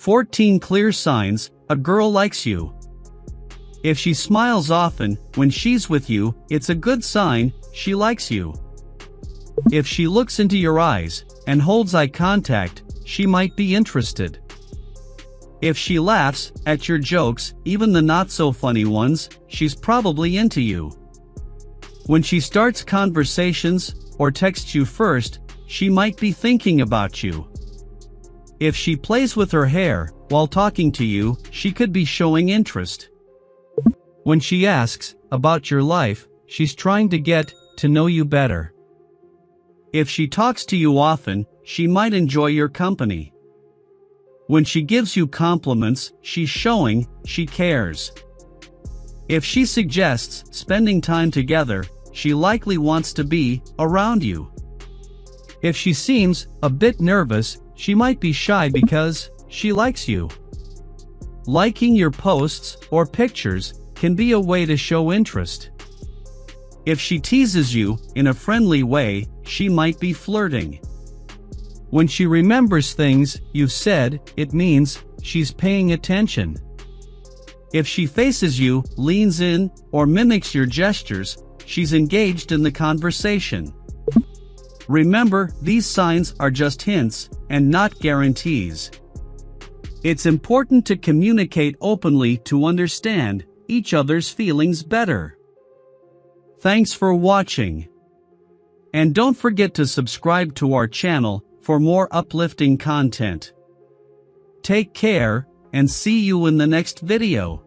14 clear signs a girl likes you. If she smiles often when she's with you, it's a good sign she likes you. If she looks into your eyes and holds eye contact, she might be interested. If she laughs at your jokes, even the not so funny ones, she's probably into you. When she starts conversations or texts you first, she might be thinking about you. If she plays with her hair while talking to you, she could be showing interest. When she asks about your life, she's trying to get to know you better. If she talks to you often, she might enjoy your company. When she gives you compliments, she's showing she cares. If she suggests spending time together, she likely wants to be around you. If she seems a bit nervous, she might be shy because she likes you. Liking your posts or pictures can be a way to show interest. If she teases you in a friendly way, she might be flirting. When she remembers things you've said, it means she's paying attention. If she faces you, leans in, or mimics your gestures, she's engaged in the conversation. Remember, these signs are just hints and not guarantees. It's important to communicate openly to understand each other's feelings better. Thanks for watching. And don't forget to subscribe to our channel for more uplifting content. Take care and see you in the next video.